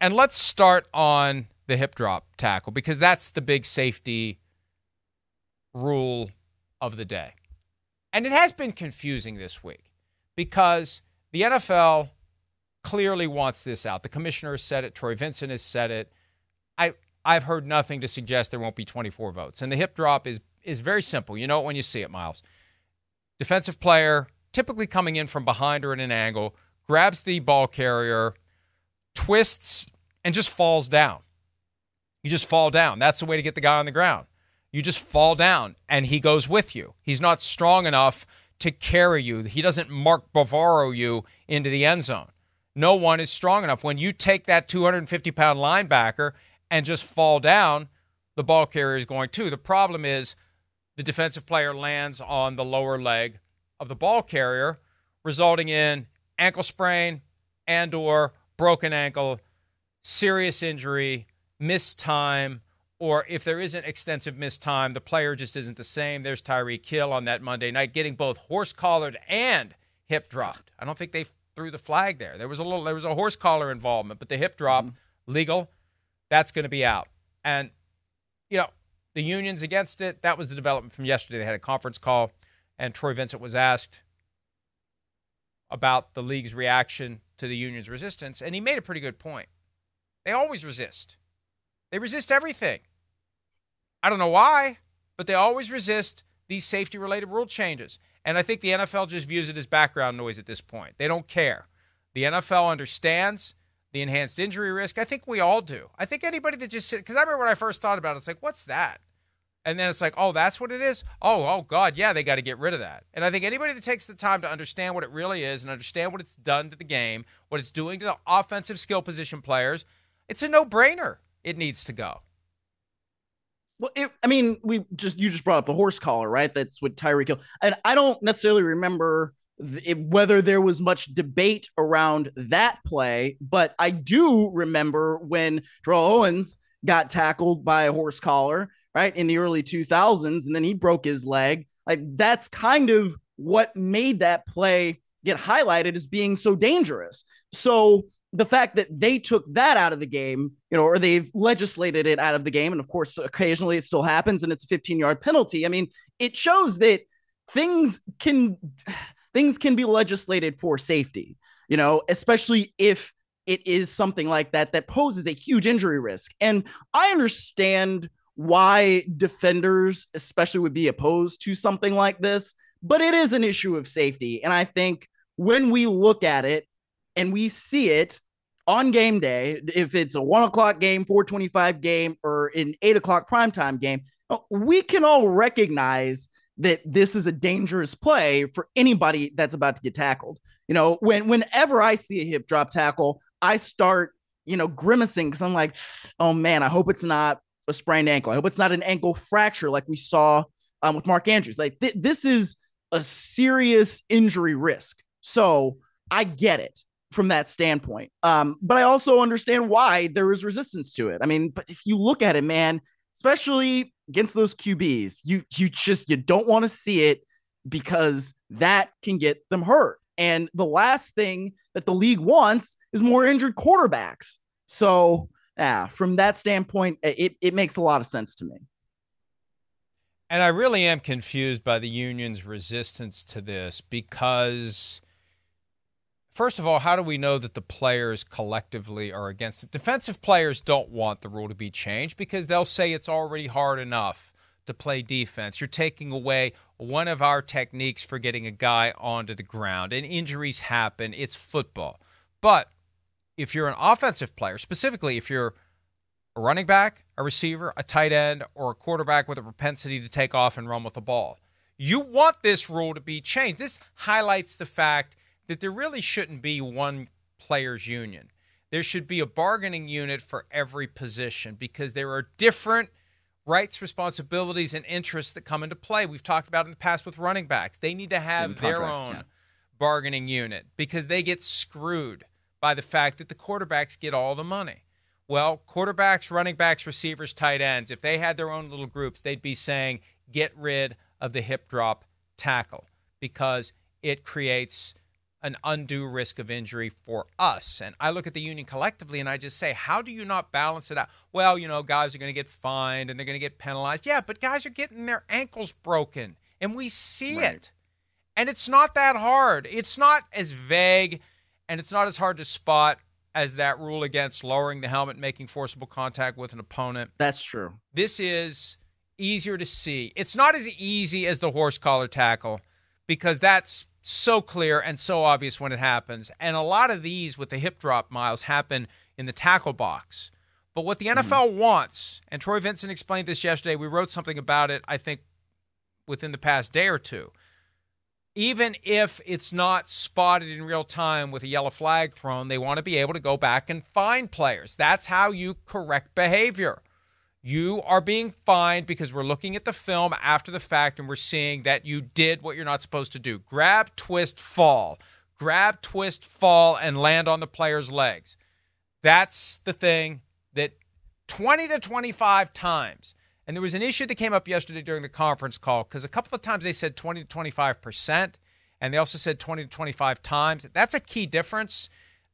And let's start on the hip drop tackle because that's the big safety rule of the day. And it has been confusing this week because the NFL clearly wants this out. The commissioner has said it, Troy Vincent has said it. I I've heard nothing to suggest there won't be 24 votes. And the hip drop is is very simple. You know it when you see it, Myles. Defensive player, typically coming in from behind or at an angle, grabs the ball carrier, twists, and just falls down. You just fall down. That's the way to get the guy on the ground. You just fall down and he goes with you. He's not strong enough to carry you. He doesn't Mark Bavaro you into the end zone. No one is strong enough. When you take that 250 pound linebacker and just fall down, the ball carrier is going to. The problem is the defensive player lands on the lower leg of the ball carrier, resulting in ankle sprain and or broken ankle, serious injury, missed time, or if there isn't extensive missed time, the player just isn't the same. There's Tyreek Hill on that Monday night getting both horse collared and hip dropped. I don't think they threw the flag there. There was a little there was a horse collar involvement, but the hip drop mm-hmm. legal, that's going to be out. And you know, the union's against it. That was the development from yesterday. They had a conference call and Troy Vincent was asked about the league's reaction to the union's resistance and he made a pretty good point. They always resist. They resist everything. I don't know why, but they always resist these safety related rule changes. And I think the NFL just views it as background noise at this point. They don't care. The NFL understands the enhanced injury risk. I think we all do. I think anybody that just because I remember when I first thought about it, it's like, what's that? And then it's like, oh, that's what it is. Oh, oh God, yeah, they got to get rid of that. And I think anybody that takes the time to understand what it really is and understand what it's done to the game, what it's doing to the offensive skill position players, it's a no brainer it needs to go. Well, it, I mean, we just you just brought up the horse collar, right? That's what Tyreek Hill, and I don't necessarily remember it, whether there was much debate around that play, but I do remember when Terrell Owens got tackled by a horse collar, right, in the early 2000s, and then he broke his leg. Like that's kind of what made that play get highlighted as being so dangerous. So the fact that they took that out of the game, you know, or they've legislated it out of the game, and of course, occasionally it still happens, and it's a 15 yard penalty. I mean, it shows that things can things can be legislated for safety, you know, especially if it is something like that that poses a huge injury risk. And I understand why defenders, especially, would be opposed to something like this, but it is an issue of safety, and I think when we look at it and we see it on game day, if it's a one o'clock game, 425 game, or an eight o'clock primetime game, we can all recognize that this is a dangerous play for anybody that's about to get tackled. You know, when whenever I see a hip drop tackle, I start, you know, grimacing because I'm like, oh man, I hope it's not a sprained ankle. I hope it's not an ankle fracture like we saw um, with Mark Andrews. Like th- this is a serious injury risk. So I get it from that standpoint. Um, but I also understand why there is resistance to it. I mean, but if you look at it, man, especially against those QBs, you you just you don't want to see it because that can get them hurt. And the last thing that the league wants is more injured quarterbacks. So, yeah, from that standpoint, it, it makes a lot of sense to me. And I really am confused by the union's resistance to this because First of all, how do we know that the players collectively are against it? Defensive players don't want the rule to be changed because they'll say it's already hard enough to play defense. You're taking away one of our techniques for getting a guy onto the ground, and injuries happen. It's football. But if you're an offensive player, specifically if you're a running back, a receiver, a tight end, or a quarterback with a propensity to take off and run with the ball, you want this rule to be changed. This highlights the fact that there really shouldn't be one players' union. There should be a bargaining unit for every position because there are different rights, responsibilities, and interests that come into play. We've talked about in the past with running backs. They need to have their own yeah. bargaining unit because they get screwed by the fact that the quarterbacks get all the money. Well, quarterbacks, running backs, receivers, tight ends, if they had their own little groups, they'd be saying, get rid of the hip drop tackle because it creates an undue risk of injury for us. And I look at the union collectively and I just say, how do you not balance it out? Well, you know, guys are going to get fined and they're going to get penalized. Yeah, but guys are getting their ankles broken and we see right. it. And it's not that hard. It's not as vague and it's not as hard to spot as that rule against lowering the helmet, making forcible contact with an opponent. That's true. This is easier to see. It's not as easy as the horse collar tackle because that's so clear and so obvious when it happens. And a lot of these with the hip drop Myles happen in the tackle box. But what the NFL mm-hmm. wants, and Troy Vincent explained this yesterday, we wrote something about it, I think, within the past day or two. Even if it's not spotted in real time with a yellow flag thrown, they want to be able to go back and find players. That's how you correct behavior. You are being fined because we're looking at the film after the fact and we're seeing that you did what you're not supposed to do grab, twist, fall. Grab, twist, fall, and land on the player's legs. That's the thing that 20 to 25 times. And there was an issue that came up yesterday during the conference call because a couple of times they said 20 to 25%, and they also said 20 to 25 times. That's a key difference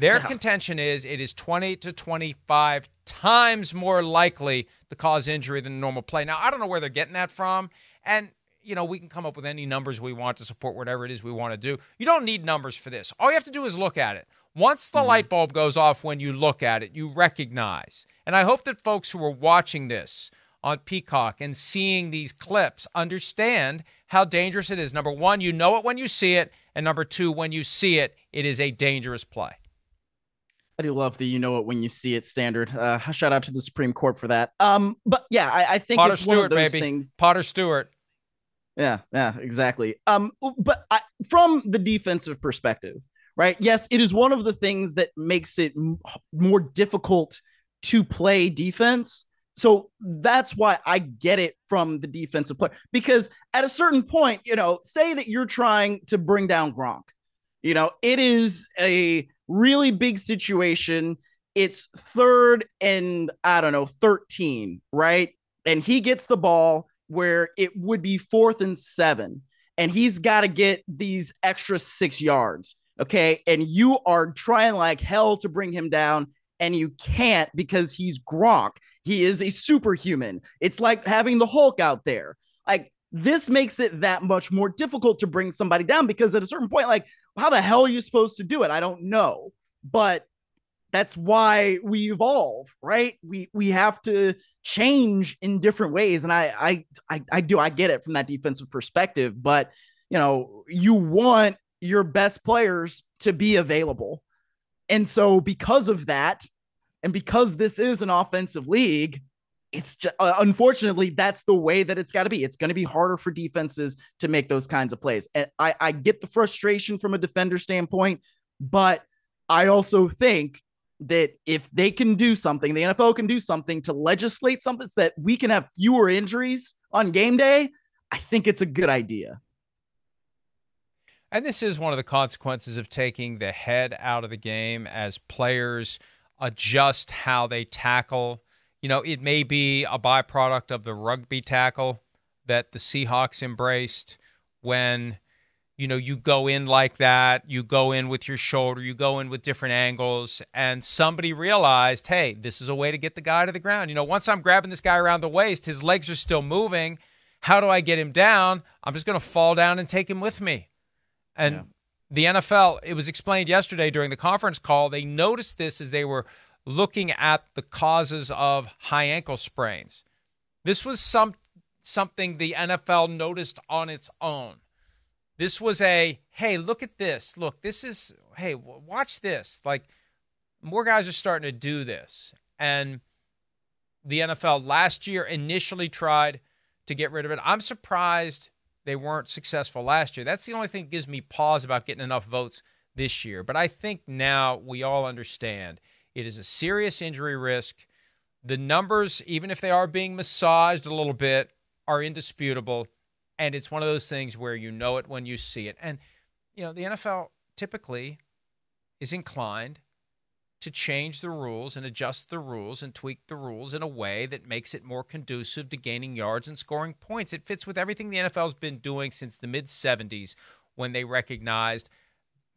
their yeah. contention is it is 20 to 25 times more likely to cause injury than normal play. Now, I don't know where they're getting that from. And, you know, we can come up with any numbers we want to support whatever it is we want to do. You don't need numbers for this. All you have to do is look at it. Once the mm-hmm. light bulb goes off when you look at it, you recognize. And I hope that folks who are watching this on Peacock and seeing these clips understand how dangerous it is. Number one, you know it when you see it. And number two, when you see it, it is a dangerous play. I do love the you know it when you see it standard. Uh, shout out to the Supreme Court for that. Um, but yeah, I, I think Potter it's Stewart, one of those baby. things. Potter Stewart. Yeah, yeah, exactly. Um, but I, from the defensive perspective, right? Yes, it is one of the things that makes it m- more difficult to play defense. So that's why I get it from the defensive player because at a certain point, you know, say that you're trying to bring down Gronk. You know, it is a really big situation. It's third and I don't know, 13, right? And he gets the ball where it would be fourth and seven, and he's got to get these extra six yards. Okay. And you are trying like hell to bring him down, and you can't because he's Gronk. He is a superhuman. It's like having the Hulk out there. Like, this makes it that much more difficult to bring somebody down because at a certain point, like, how the hell are you supposed to do it? I don't know. But that's why we evolve, right? We we have to change in different ways. And I I I, I do I get it from that defensive perspective, but you know, you want your best players to be available. And so because of that, and because this is an offensive league, it's just, uh, unfortunately that's the way that it's got to be. It's going to be harder for defenses to make those kinds of plays. And I, I get the frustration from a defender standpoint, but I also think that if they can do something, the NFL can do something to legislate something so that we can have fewer injuries on game day. I think it's a good idea. And this is one of the consequences of taking the head out of the game as players adjust how they tackle you know, it may be a byproduct of the rugby tackle that the Seahawks embraced when, you know, you go in like that, you go in with your shoulder, you go in with different angles, and somebody realized, hey, this is a way to get the guy to the ground. You know, once I'm grabbing this guy around the waist, his legs are still moving. How do I get him down? I'm just going to fall down and take him with me. And yeah. the NFL, it was explained yesterday during the conference call, they noticed this as they were looking at the causes of high ankle sprains. This was some something the NFL noticed on its own. This was a hey, look at this. Look, this is hey, watch this. Like more guys are starting to do this. And the NFL last year initially tried to get rid of it. I'm surprised they weren't successful last year. That's the only thing that gives me pause about getting enough votes this year. But I think now we all understand it is a serious injury risk. The numbers, even if they are being massaged a little bit, are indisputable. And it's one of those things where you know it when you see it. And, you know, the NFL typically is inclined to change the rules and adjust the rules and tweak the rules in a way that makes it more conducive to gaining yards and scoring points. It fits with everything the NFL's been doing since the mid 70s when they recognized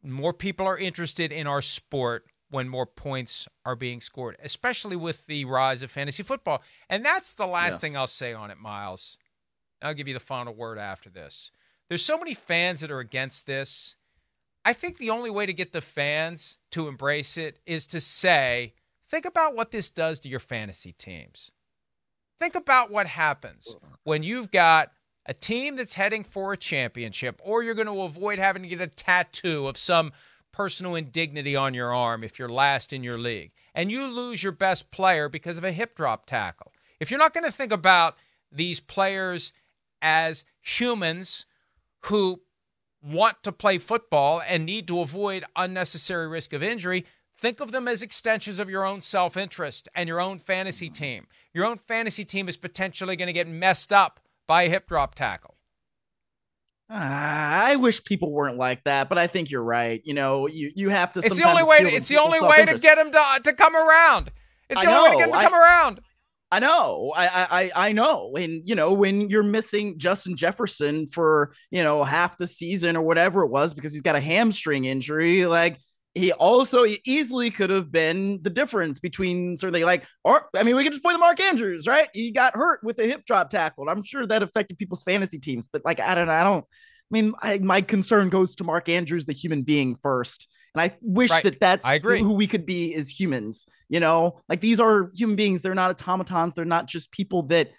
more people are interested in our sport when more points are being scored, especially with the rise of fantasy football. And that's the last Yes. thing I'll say on it, Myles. I'll give you the final word after this. There's so many fans that are against this. I think the only way to get the fans to embrace it is to say, think about what this does to your fantasy teams. Think about what happens when you've got a team that's heading for a championship, or you're going to avoid having to get a tattoo of some personal indignity on your arm if you're last in your league, and you lose your best player because of a hip drop tackle. If you're not going to think about these players as humans who want to play football and need to avoid unnecessary risk of injury, think of them as extensions of your own self interest and your own fantasy team. Your own fantasy team is potentially going to get messed up by a hip drop tackle. I wish people weren't like that, but I think you're right. You know, you you have to. It's the only way. It's the only way to get them to, to come around. It's the I only way to get them to I- come around. I know, I, I, I- know, and you know when you're missing Justin Jefferson for you know half the season or whatever it was because he's got a hamstring injury, like he also easily could have been the difference between certainly like, or I mean, we could just point to Mark Andrews, right? He got hurt with a hip drop tackle. I'm sure that affected people's fantasy teams, but like I don't, I don't. I mean, I, my concern goes to Mark Andrews, the human being first. And I wish Right. that that's I agree. who we could be as humans. You know, like these are human beings. They're not automatons. They're not just people that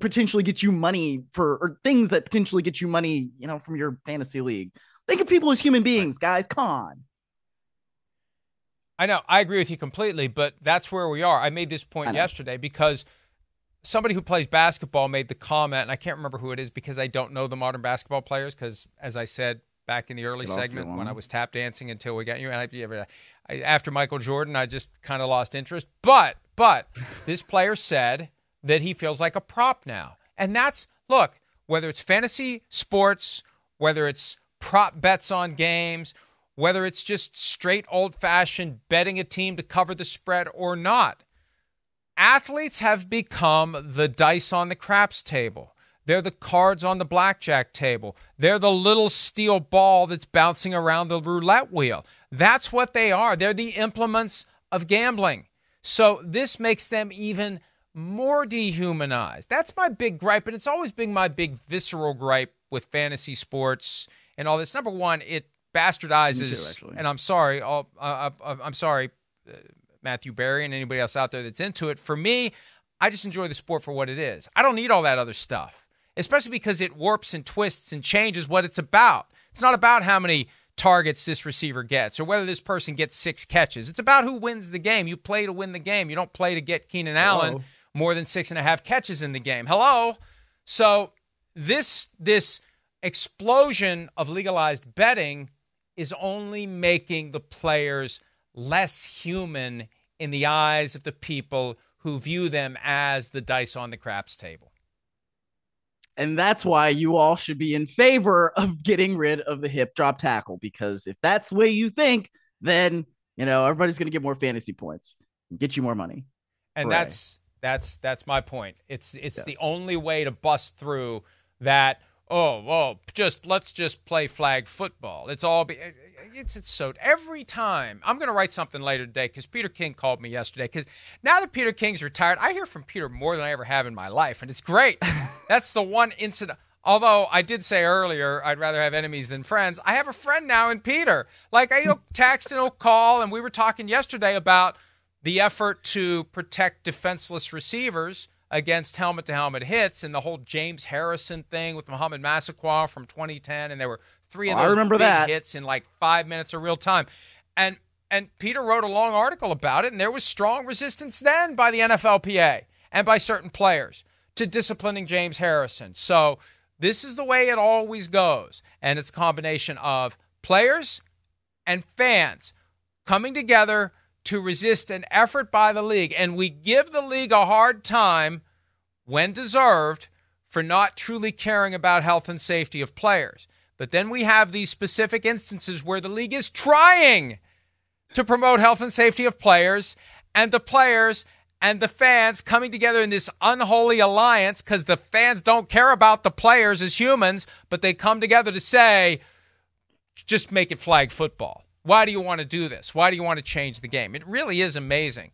potentially get you money for or things that potentially get you money, you know, from your fantasy league. Think of people as human beings, guys. Come on. I know. I agree with you completely, but that's where we are. I made this point yesterday because somebody who plays basketball made the comment, and I can't remember who it is because I don't know the modern basketball players. Because as I said back in the early Get segment when. I was tap dancing until we got you, and I, I after Michael Jordan, I just kind of lost interest. But but this player said that he feels like a prop now, and that's look whether it's fantasy sports, whether it's prop bets on games, whether it's just straight old fashioned betting a team to cover the spread or not. Athletes have become the dice on the craps table. They're the cards on the blackjack table. They're the little steel ball that's bouncing around the roulette wheel. That's what they are. They're the implements of gambling. So this makes them even more dehumanized. That's my big gripe, and it's always been my big visceral gripe with fantasy sports and all this. Number one, it bastardizes, actually. and I'm sorry, I'll, uh, uh, I'm sorry, uh, Matthew Berry and anybody else out there that's into it. For me, I just enjoy the sport for what it is. I don't need all that other stuff, especially because it warps and twists and changes what it's about. It's not about how many targets this receiver gets or whether this person gets six catches. It's about who wins the game. You play to win the game. You don't play to get Keenan Allen Hello. more than six and a half catches in the game. Hello. So this this explosion of legalized betting is only making the players less human in the eyes of the people who view them as the dice on the craps table. And that's why you all should be in favor of getting rid of the hip drop tackle because if that's the way you think, then you know everybody's going to get more fantasy points, get you more money. And Hooray. that's that's that's my point. It's it's Yes. the only way to bust through that. Oh, well, just let's just play flag football. It's all be, it's it's so every time. I'm going to write something later today because Peter King called me yesterday. Because now that Peter King's retired, I hear from Peter more than I ever have in my life, and it's great. That's the one incident. Although I did say earlier, I'd rather have enemies than friends. I have a friend now in Peter. Like I he'll text and he'll call, and we were talking yesterday about the effort to protect defenseless receivers against helmet to helmet hits and the whole James Harrison thing with Mohamed Massaquoi from 2010 and there were three oh, of Oh, I those remember big that. hits in like 5 minutes of real time. And and Peter wrote a long article about it and there was strong resistance then by the NFLPA and by certain players to disciplining James Harrison. So this is the way it always goes and it's a combination of players and fans coming together to resist an effort by the league. And we give the league a hard time, when deserved, for not truly caring about health and safety of players. But then we have these specific instances where the league is trying to promote health and safety of players, and the players and the fans coming together in this unholy alliance because the fans don't care about the players as humans, but they come together to say, just make it flag football. Why do you want to do this? Why do you want to change the game? It really is amazing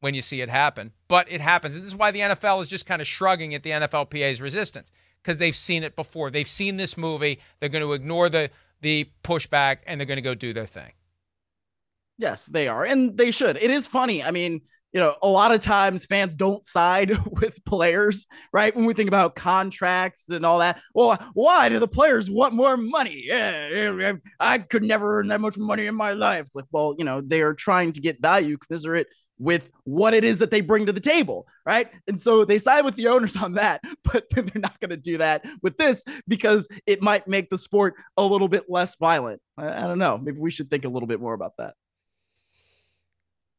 when you see it happen, but it happens. And this is why the NFL is just kind of shrugging at the NFLPA's resistance because they've seen it before. They've seen this movie. They're going to ignore the the pushback and they're going to go do their thing. Yes, they are. And they should. It is funny. I mean, you know, a lot of times fans don't side with players, right? When we think about contracts and all that. Well, why do the players want more money? Yeah, I could never earn that much money in my life. It's like, well, you know, they are trying to get value commensurate with what it is that they bring to the table, right? And so they side with the owners on that, but they're not going to do that with this because it might make the sport a little bit less violent. I, I don't know. Maybe we should think a little bit more about that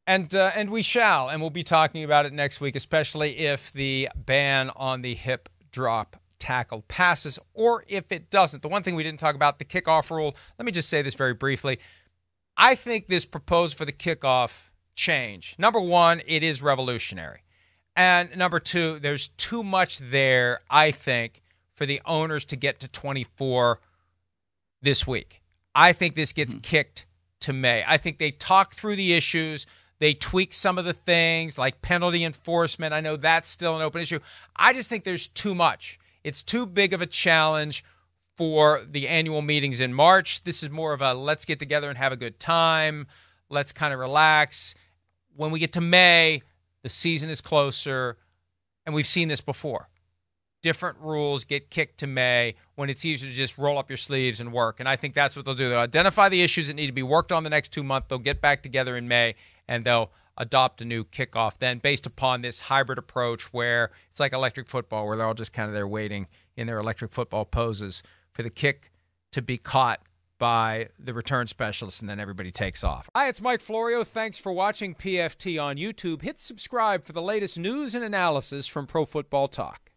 and uh, and we shall, and we'll be talking about it next week, especially if the ban on the hip drop tackle passes, or if it doesn't. The one thing we didn't talk about the kickoff rule. Let me just say this very briefly. I think this proposed for the kickoff change. Number one, it is revolutionary, and number two, there's too much there. I think for the owners to get to 24 this week. I think this gets mm-hmm. kicked to May. I think they talk through the issues. They tweak some of the things like penalty enforcement. I know that's still an open issue. I just think there's too much. It's too big of a challenge for the annual meetings in March. This is more of a let's get together and have a good time. Let's kind of relax. When we get to May, the season is closer, and we've seen this before. Different rules get kicked to May when it's easier to just roll up your sleeves and work. And I think that's what they'll do. They'll identify the issues that need to be worked on the next two months. They'll get back together in May and they'll adopt a new kickoff then based upon this hybrid approach where it's like electric football where they're all just kind of there waiting in their electric football poses for the kick to be caught by the return specialist and then everybody takes off. Hi, it's Mike Florio. Thanks for watching PFT on YouTube. Hit subscribe for the latest news and analysis from Pro Football Talk.